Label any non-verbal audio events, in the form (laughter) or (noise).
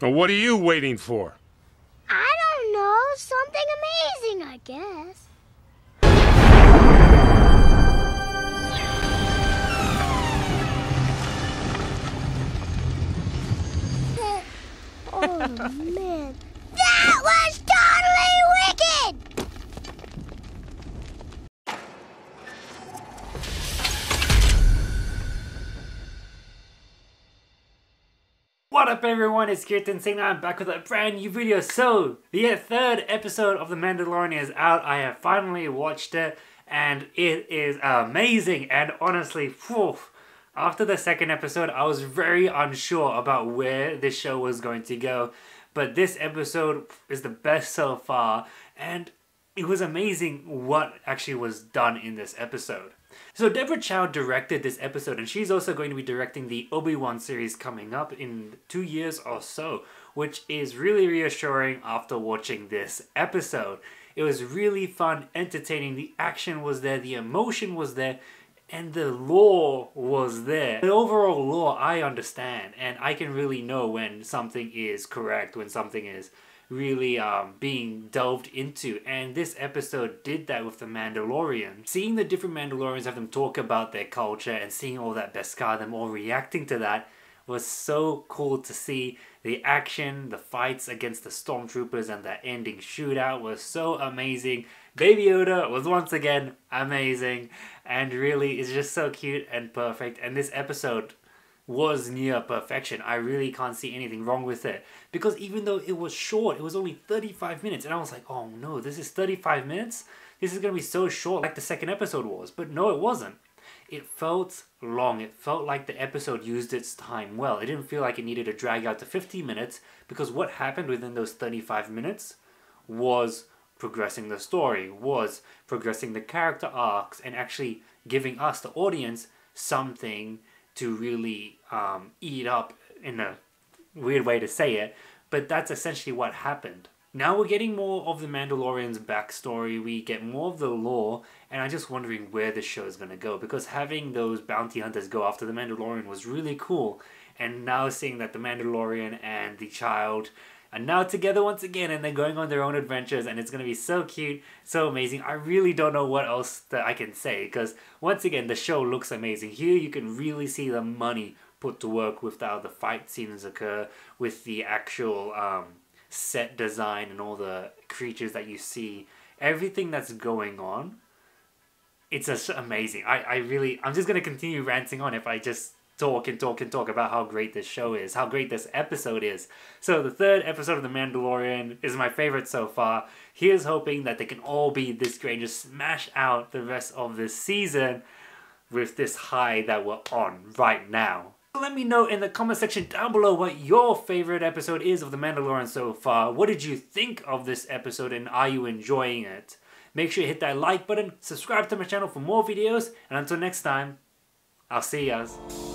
Well, what are you waiting for? I don't know. Something amazing, I guess. (laughs) oh, man. What up everyone, it's Kirtan Singh I'm back with a brand new video. So, the third episode of The Mandalorian is out. I have finally watched it and it is amazing and honestly, whew, after the second episode I was very unsure about where this show was going to go. But this episode is the best so far and it was amazing what actually was done in this episode. So Deborah Chow directed this episode and she's also going to be directing the Obi-Wan series coming up in two years or so, which is really reassuring after watching this episode. It was really fun, entertaining, the action was there, the emotion was there, and the lore was there. The overall lore I understand and I can really know when something is correct, when something is really um, being delved into. And this episode did that with the Mandalorian. Seeing the different Mandalorians have them talk about their culture and seeing all that Beskar, them all reacting to that was so cool to see. The action, the fights against the stormtroopers and that ending shootout was so amazing. Baby Yoda was once again amazing and really is just so cute and perfect. And this episode was near perfection. I really can't see anything wrong with it. Because even though it was short, it was only 35 minutes. And I was like, oh no, this is 35 minutes? This is going to be so short like the second episode was. But no, it wasn't. It felt long. It felt like the episode used its time well. It didn't feel like it needed to drag out to 50 minutes because what happened within those 35 minutes was progressing the story, was progressing the character arcs, and actually giving us, the audience, something to really um, eat up in a weird way to say it, but that's essentially what happened. Now we're getting more of the Mandalorian's backstory, we get more of the lore, and I'm just wondering where the show is going to go because having those bounty hunters go after the Mandalorian was really cool, and now seeing that the Mandalorian and the child are now together once again and they're going on their own adventures and it's going to be so cute so amazing. I really don't know what else that i can say because once again the show looks amazing. Here you can really see the money put to work with how the fight scenes occur with the actual um, set design and all the creatures that you see. Everything that's going on it's just amazing. I, I really i'm just going to continue ranting on if i just talk and talk and talk about how great this show is, how great this episode is. So the third episode of The Mandalorian is my favorite so far. Here's hoping that they can all be this great, and just smash out the rest of this season with this high that we're on right now. Let me know in the comment section down below what your favorite episode is of The Mandalorian so far. What did you think of this episode and are you enjoying it? Make sure you hit that like button, subscribe to my channel for more videos, and until next time, I'll see yous.